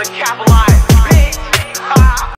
The capital